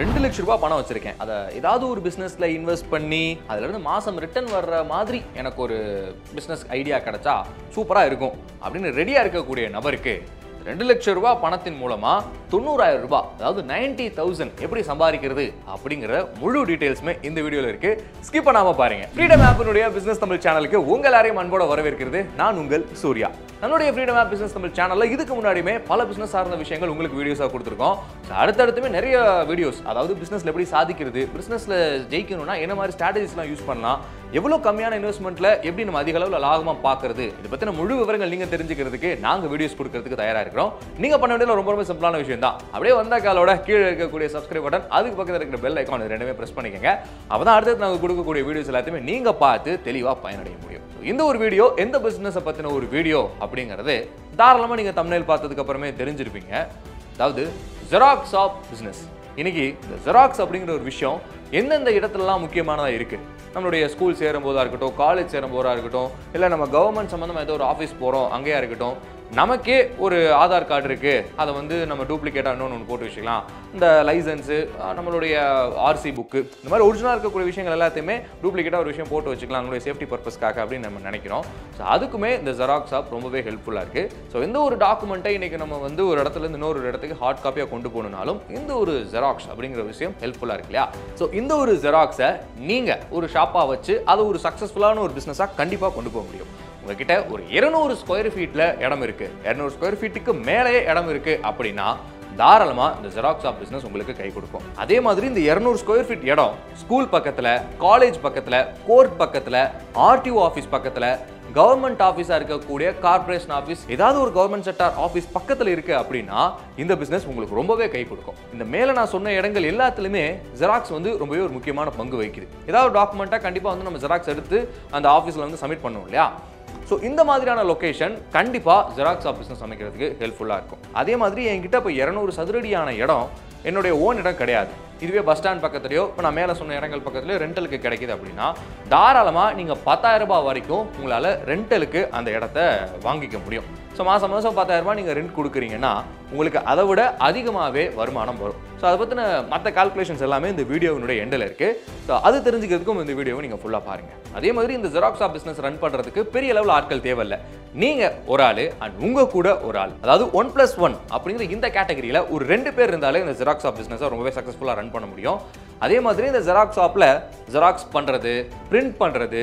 ரெண்டு லட்ச ரூபாய் பணம் வச்சிருக்கேன். அதை ஏதாவது ஒரு பிஸ்னஸில் இன்வெஸ்ட் பண்ணி அதுலேருந்து மாதம் ரிட்டர்ன் வர்ற மாதிரி எனக்கு ஒரு பிஸ்னஸ் ஐடியா கிடைச்சா சூப்பராக இருக்கும். அப்படின்னு ரெடியாக இருக்கக்கூடிய நபருக்கு ரெண்டு லட்சம் ரூபாய் பணத்தின் மூலமா தொண்ணூறாயிரம் ரூபாய் அதாவது நைன்டி தௌசண்ட் எப்படி சம்பாதிக்கிறது அப்படிங்கிற முழு டீடைல்ஸுமே இந்த வீடியோவில் இருக்கு. ஸ்கிப் பண்ணாம பாருங்க. ஃப்ரீடம் ஆப்பினுடைய பிசினஸ் தமிழ் சேனலுக்கு உங்கள் யாரையும் அன்போட வரவேற்கிறது நான் உங்கள் சூர்யா. நம்மளுடைய ஃப்ரீடம் ஆப் பிசினஸ் தமிழ் சேனல்ல இதுக்கு முன்னாடியுமே பல பிசினஸ் சார்ந்த விஷயங்கள் உங்களுக்கு வீடியோஸாக கொடுத்துருக்கோம். அடுத்தடுத்துமே நிறைய வீடியோஸ் அதாவது பிசினஸ்ல எப்படி சாதிக்கிறது பிசினஸ்ல ஜெயிக்கணும்னா என்ன மாதிரி ஸ்ட்ராட்டஜிஸ்லாம் யூஸ் பண்ணலாம் எவ்வளோ கம்மியான இன்வெஸ்ட்மெண்ட்ல எப்படி நம்ம அதிக அளவில் லாபமா பார்க்குறது இதை பற்றின முழு விவரங்கள் நீங்கள் தெரிஞ்சுக்கிறதுக்கு நாங்கள் வீடியோஸ் கொடுக்கறதுக்கு தயாராக இருக்கிறோம். நீங்கள் பண்ண வேண்டியது ரொம்ப ரொம்ப சிம்பிளான விஷயம் தான் அப்படியே வந்த காலோட கீழே இருக்கக்கூடிய சப்ஸ்கிரைப் பட்டன் அதுக்கு பக்கத்தில் இருக்கிற பெல் ஐக்கான் இது ரெண்டுமே பிரஸ் அப்போ தான் அடுத்தது நாங்கள் கொடுக்கக்கூடிய வீடியோஸ் எல்லாத்தையுமே நீங்கள் பார்த்து தெளிவாக பயனடைய முடியும். இந்த ஒரு வீடியோ எந்த பிஸ்னஸை பற்றின ஒரு வீடியோ அப்படிங்கிறது தாராளமாக நீங்கள் தமிழில் பார்த்ததுக்கு அப்புறமே தெரிஞ்சிருப்பீங்க. அதாவது ஜெராக்ஸ் ஆஃப் பிஸ்னஸ் இன்னைக்கு இந்த ஜெராக்ஸ் அப்படிங்கிற ஒரு விஷயம் எந்தெந்த இடத்துலலாம் முக்கியமானதாக இருக்குது நம்மளுடைய ஸ்கூல் சேரும் போதாக இருக்கட்டும் காலேஜ் சேரும் போதாக இருக்கட்டும் இல்லை நம்ம கவர்மெண்ட் சம்மந்தமாக ஏதோ ஒரு ஆஃபீஸ் போகிறோம் அங்கேயா இருக்கட்டும் நமக்கே ஒரு ஆதார் கார்டு இருக்குது அதை வந்து நம்ம டூப்ளிகேட்டாக இன்னொன்று ஒன்று போட்டு வச்சுக்கலாம். இந்த லைசன்ஸு நம்மளுடைய ஆர்சி புக்கு இந்த மாதிரி ஒரிஜினலாக இருக்கக்கூடிய விஷயங்கள் எல்லாத்தையுமே டூப்ளிகேட்டாக ஒரு விஷயம் போட்டு வச்சுக்கலாம். நம்மளுடைய சேஃப்டி பர்பஸ்க்காக அப்படின்னு நம்ம நினைக்கிறோம். ஸோ அதுக்குமே இந்த ஜெராக்ஸ் ஆப் ரொம்பவே ஹெல்ப்ஃபுல்லாக இருக்குது ஸோ எந்த ஒரு டாக்குமெண்ட்டை இன்றைக்கி நம்ம வந்து ஒரு இடத்துல இன்னொரு இடத்துக்கு ஹார்ட் காப்பியாக கொண்டு போகணுனாலும் இந்த ஒரு ஜெராக்ஸ் அப்படிங்கிற விஷயம் ஹெல்ப்ஃபுல்லாக இருக்கு இல்லையா? ஸோ இந்த ஒரு ஜெராக்ஸை நீங்கள் ஒரு ஷாப்பாக வச்சு அதை ஒரு சக்ஸஸ்ஃபுல்லான ஒரு பிஸ்னஸாக கண்டிப்பாக கொண்டு போக முடியும். உங்ககிட்ட ஒரு இருநூறு ஸ்கொயர் ஃபீட்டில் இடம் இருக்குது இரநூறு ஸ்கொயர் ஃபீட்டுக்கு மேலேயே இடம் இருக்குது அப்படின்னா தாராளமாக இந்த ஜெராக்ஸ் ஆஃப் பிஸ்னஸ் உங்களுக்கு கை கொடுக்கும். அதே மாதிரி இந்த இருநூறு ஸ்கொயர் ஃபீட் இடம் ஸ்கூல் பக்கத்தில் காலேஜ் பக்கத்தில் கோர்ட் பக்கத்தில் ஆர்டிஓ ஆஃபீஸ் பக்கத்தில் கவர்மெண்ட் ஆஃபீஸாக இருக்கக்கூடிய கார்ப்பரேஷன் ஆஃபீஸ் ஏதாவது ஒரு கவர்மெண்ட் செக்டார் ஆஃபீஸ் பக்கத்தில் இருக்கு அப்படின்னா இந்த பிஸ்னஸ் உங்களுக்கு ரொம்பவே கை கொடுக்கும். இந்த மேலே நான் சொன்ன இடங்கள் எல்லாத்துலேயுமே ஜெராக்ஸ் வந்து ரொம்பவே ஒரு முக்கியமான பங்கு வகிக்குது. ஏதாவது டாக்குமெண்ட்டாக கண்டிப்பாக வந்து நம்ம ஜெராக்ஸ் எடுத்து அந்த ஆஃபீஸில் வந்து சப்மிட் பண்ணுவோம் இல்லையா? ஸோ இந்த மாதிரியான லொக்கேஷன் கண்டிப்பாக ஜெராக்ஸ் ஆஃபீஸ்னு பிஸ்னஸ் அமைக்கிறதுக்கு ஹெல்ப்ஃபுல்லாக இருக்கும். அதே மாதிரி என்கிட்ட இப்போ இரநூறு சதுரடியான இடம் என்னுடைய ஓன் இடம் கிடையாது. இதுவே பஸ் ஸ்டாண்ட் பக்கத்துலையோ இப்போ நான் மேலே சொன்ன இடங்கள் பக்கத்துலையோ ரெண்டலுக்கு கிடைக்குது அப்படின்னா தாராளமாக நீங்கள் பத்தாயிரம் ரூபாய் வரைக்கும் உங்களால் ரெண்டலுக்கு அந்த இடத்த வாங்கிக்க முடியும். ஸோ மாதம் மாதம் பத்தாயிரம் ரூபாய் நீங்கள் ரெண்ட் கொடுக்குறீங்கன்னா உங்களுக்கு அதை விட அதிகமாகவே வருமானம் வரும். ஸோ அதை பற்றின மற்ற கால்குலேஷன்ஸ் எல்லாமே இந்த வீடியோவினுடைய எண்டில் இருக்குது ஸோ அது தெரிஞ்சுக்கிறதுக்கும் இந்த வீடியோவை நீங்கள் ஃபுல்லாக பாருங்கள் அதே மாதிரி இந்த ஜெராக்ஸ் ஆஃப் பிஸ்னஸ் ரன் பண்ணுறதுக்கு பெரிய லெவல் ஆட்கள் தேவையில்லை. நீங்கள் ஒரு ஆள் அண்ட் உங்கள் கூட ஒரு ஆள். அதாவது ஒன் ப்ளஸ் ஒன் அப்படிங்கிற இந்த கேட்டகரியில் ஒரு ரெண்டு பேர் இருந்தாலே இந்த ஜெராக்ஸ் ஆஃப் பிஸ்னஸை ரொம்பவே சக்ஸஸ்ஃபுல்லாக ரன் பண்ண முடியும். அதே மாதிரி இந்த ஜெராக்ஸ் ஆப்பில் ஜெராக்ஸ் பண்ணுறது பிரிண்ட் பண்ணுறது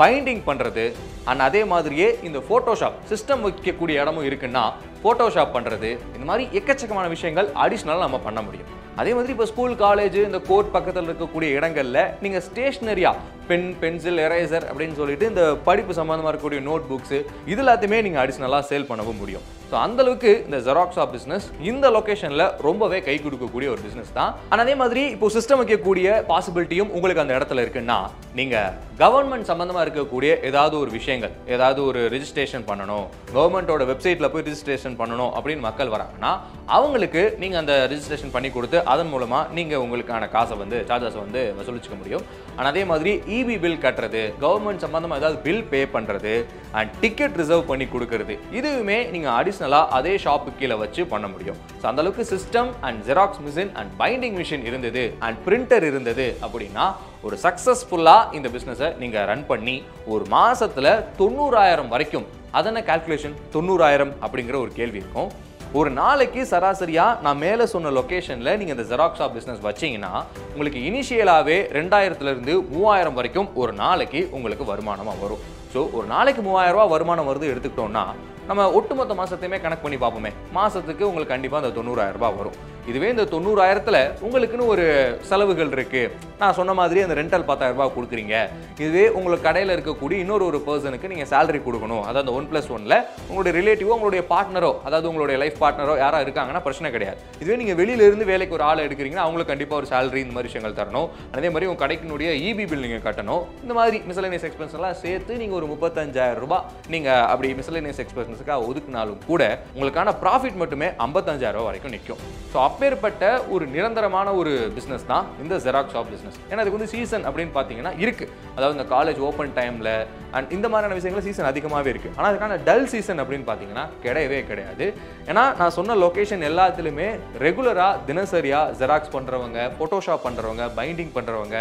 பைண்டிங் பண்ணுறது அண்ட் அதே மாதிரியே இந்த ஃபோட்டோஷாப் சிஸ்டம் வைக்கக்கூடிய இடமும் இருக்குன்னா ஃபோட்டோஷாப் பண்ணுறது இந்த மாதிரி எக்கச்சக்கமான விஷயங்கள் அடிஷ்னலாக நம்ம பண்ண முடியும். அதே மாதிரி இப்போ ஸ்கூல் காலேஜ் இந்த கோர்ட் பக்கத்தில் இருக்கக்கூடிய இடங்கள்ல நீங்கள் ஸ்டேஷ்னரியா பென் பென்சில் எரேசர் அப்படின்னு சொல்லிட்டு இந்த படிப்பு சம்மந்தமாக இருக்கக்கூடிய நோட் புக்ஸு இது எல்லாத்தையுமே நீங்கள் அடிஷ்னலாக சேல் பண்ணவும் முடியும். ஸோ அந்த அளவுக்கு இந்த ஜெராக்ஸ் ஆஃப் பிஸ்னஸ் இந்த லொக்கேஷனில் ரொம்பவே கை கொடுக்கக்கூடிய ஒரு பிஸ்னஸ் தான். ஆனால் அதே மாதிரி இப்போ சிஸ்டம் வைக்கக்கூடிய பாசிபிலிட்டியும் உங்களுக்கு அந்த இடத்துல இருக்குன்னா நீங்கள் கவர்மெண்ட் சம்மந்தமாக இருக்கக்கூடிய ஏதாவது ஒரு விஷயங்கள் ஏதாவது ஒரு ரிஜிஸ்ட்ரேஷன் பண்ணணும் கவர்மெண்ட்டோட வெப்சைட்டில் போய் ரிஜிஸ்ட்ரேஷன் பண்ணணும் அப்படின்னு மக்கள் வராங்கன்னா அவங்களுக்கு நீங்கள் அந்த ரிஜிஸ்ட்ரேஷன் பண்ணி கொடுத்து அதன் மூலமாக நீங்கள் உங்களுக்கான காசை வந்து சார்ஜஸ் வந்து வசூலிச்சுக்க முடியும். ஆனால் அதே மாதிரி இபி பில் கட்டுறது கவர்மெண்ட் சம்மந்தமாக ஏதாவது பில் பே பண்ணுறது அண்ட் டிக்கெட் ரிசர்வ் பண்ணி கொடுக்கறது இதுவுமே நீங்கள் அடிஷ்னலாக அதே ஷாப்பு கீழே வச்சு பண்ண முடியும். ஸோ அந்தளவுக்கு system and xerox machine and binding machine இருந்தது அண்ட் பிரிண்டர் இருந்தது அப்படின்னா ஒரு சக்ஸஸ்ஃபுல்லாக இந்த பிஸ்னஸை நீங்கள் ரன் பண்ணி ஒரு மாதத்தில் தொண்ணூறாயிரம் வரைக்கும் அதென்ன கால்குலேஷன் தொண்ணூறாயிரம் அப்படிங்கிற ஒரு கேள்வி இருக்கும். ஒரு நாளைக்கு சராசரியாக நான் மேலே சொன்ன லொக்கேஷனில் நீங்கள் இந்த ஜெராக்ஸ் ஷாப் பிஸ்னஸ் வச்சீங்கன்னா உங்களுக்கு இனிஷியலாகவே ரெண்டாயிரத்துலேருந்து மூவாயிரம் வரைக்கும் ஒரு நாளைக்கு உங்களுக்கு வருமானமாக வரும். ஸோ ஒரு நாளைக்கு மூவாயிரம் வருமானம் வருது எடுத்துக்கிட்டோம்னா நம்ம ஒட்டுமொத்த மாதத்தையுமே கணக்கு பண்ணி பார்ப்போமே. மாதத்துக்கு உங்களுக்கு கண்டிப்பாக அந்த தொண்ணூறாயிரம் வரும். இதுவே இந்த தொண்ணூறாயிரத்தில் உங்களுக்குன்னு ஒரு செலவுகள் இருக்குது நான் சொன்ன மாதிரி அந்த ரெண்டல் பத்தாயிரம் ரூபாய் கொடுக்குறீங்க. இதுவே உங்களுக்கு கடையில் இருக்கக்கூடிய இன்னொரு ஒரு பர்சனுக்கு நீங்கள் சேலரி கொடுக்கணும். அதாவது ஒன் ப்ளஸ் ஒனில் உங்களுடைய ரிலேட்டிவோ உங்களுடைய பார்ட்னரோ அதாவது உங்களுடைய லைஃப் பார்ட்னரோ யாராக இருக்காங்கன்னா பிரச்சனை கிடையாது. இதுவே நீங்கள் வெளியிலேருந்து வேலைக்கு ஒரு ஆள் எடுக்கிறீங்கன்னா அவங்களுக்கு கண்டிப்பாக ஒரு சேலரி இந்த மாதிரி விஷயங்கள் தரணும். அதே மாதிரி உங்கள் கடைக்கினுடைய இபி பில் நீங்கள் கட்டணும். இந்த மாதிரி மிசலேனியஸ் எக்ஸ்பென்ஸ் எல்லாம் சேர்த்து நீங்கள் ஒரு முப்பத்தஞ்சாயிரம் ரூபாய் நீங்கள் அப்படி மிசலேனியஸ் எக்ஸ்பென்ஸுக்காக ஒதுக்குனாலும் கூட உங்களுக்கான ப்ராஃபிட் மட்டுமே ஐம்பத்தஞ்சாயிரம் ரூபாய் வரைக்கும் நிற்கும் ஸோ அப்பேற்பட்ட ஒரு நிரந்தரமான ஒரு பிஸ்னஸ் தான் இந்த ஜெராக்ஸ் ஷாப் பிஸ்னஸ் ஏன்னா அதுக்கு வந்து சீசன் அப்படின்னு பார்த்தீங்கன்னா இருக்கு. அதாவது இந்த காலேஜ் ஓப்பன் டைமில் அண்ட் இந்த மாதிரியான விஷயங்கள் சீசன் அதிகமாகவே இருக்கு. ஆனால் அதுக்கான டல் சீசன் அப்படின்னு பார்த்தீங்கன்னா கிடையவே கிடையாது. ஏன்னா நான் சொன்ன லொக்கேஷன் எல்லாத்துலேயுமே ரெகுலராக தினசரியாக ஜெராக்ஸ் பண்ணுறவங்க ஃபோட்டோஷாப் பண்ணுறவங்க பைண்டிங் பண்ணுறவங்க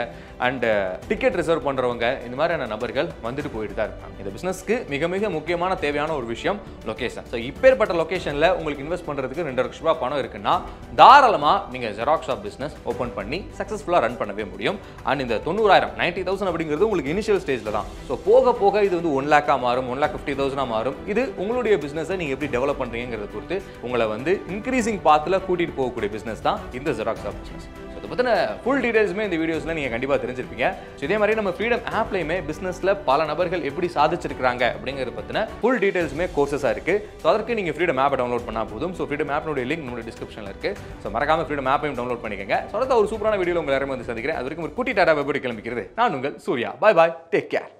அண்டு டிக்கெட் uh, ரிசர்வ் பண்ணுறவங்க இந்த மாதிரியான நபர்கள் வந்துட்டு போயிட்டு தான் இருக்காங்க. இந்த பிஸ்னஸ்க்கு மிக மிக முக்கியமான தேவையான ஒரு விஷயம் லொக்கேஷன் ஸோ இப்பேற்பட்ட லொகேஷனில் உங்களுக்கு இன்வெஸ்ட் பண்ணுறதுக்கு ரெண்டு லட்ச ரூபா பணம் இருக்குன்னா தாராளமாக நீங்கள் ஜெராக்ஸ் ஷாப் பிஸ்னஸ் ஓப்பன் பண்ணி சக்ஸஸ்ஃபுல்லாக ரன் பண்ணவே முடியும். அண்ட் இந்த தொண்ணூறாயிரம் நைன்ட்டி தௌசண்ட் அப்படிங்கிறது உங்களுக்கு இனிஷியல் ஸ்டேஜில் தான். ஸோ போக போக இது வந்து ஒன் லேக்காக மாறும் ஒன் லேக் ஃபிஃப்டி தௌசண்டாக மாறும். இது உங்களுடைய பிஸ்னஸை நீங்கள் எப்படி டெவலப் பண்ணுறீங்கிறத பொறுத்து உங்களை வந்து இன்க்ரீசிங் பாத்தில் கூட்டிகிட்டு போகக்கூடிய பிஸ்னஸ் தான் இந்த ஜெராக்ஸ் ஷாப் பிஸ்னஸ் பற்றின ஃபுல் டீடைல்ஸுமே இந்த வீடியோஸில் நீங்கள் கண்டிப்பாக தெரிஞ்சிருப்பீங்க. ஸோ இதே மாதிரி நம்ம ஃப்ரீடம் ஆப்லையுமே பிஸ்னஸில் பல நபர்கள் எப்படி சாதிச்சிருக்கிறாங்க அப்படிங்கிறத பற்றின ஃபுல் டீடைல்ஸுமே கோர்சஸாக இருக்குது ஸோ அதற்கு நீங்கள் ஃப்ரீடம் ஆப்பை டவுன்லோட் பண்ணால் போதும். ஸோ ஃப்ரீடம் ஆப்னுடைய லிங்க் நம்மளுடைய டிஸ்கிரிப்ஷனில் இருக்குது ஸோ மறக்காம ஃப்ரீடம் ஆப்பையும் டவுன்லோட் பண்ணிக்கங்க. ஸோ அடுத்த ஒரு சூப்பரான வீடியோ உங்கள் எல்லாரும் வந்து சந்திக்கிறேன். அது வரைக்கும் ஒரு குட்டி டாட்டா எப்படி கிளம்பிக்கிறது. நான் உங்கள் Surya. Bye bye take care